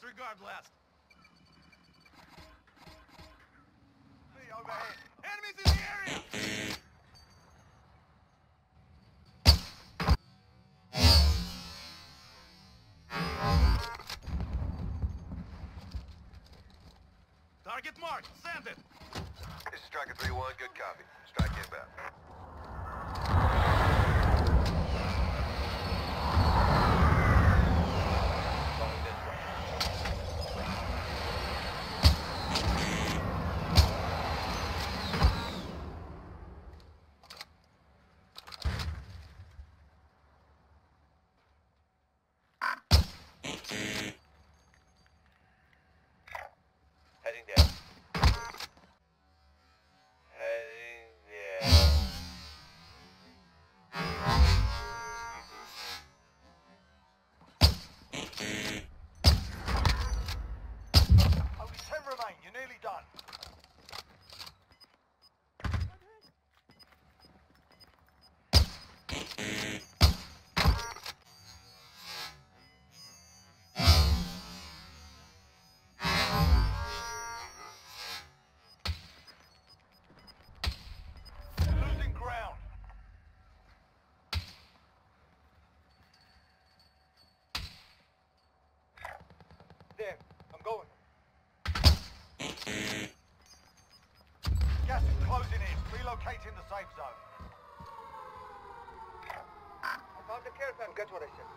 Disregard last. Me overhead. Enemies in the area! Target marked. Send it. This is Striker 3-1, good copy. Strike inbound. Nearly done. There. I'm going. Locating the safe zone. I found the caravan. Get what I said.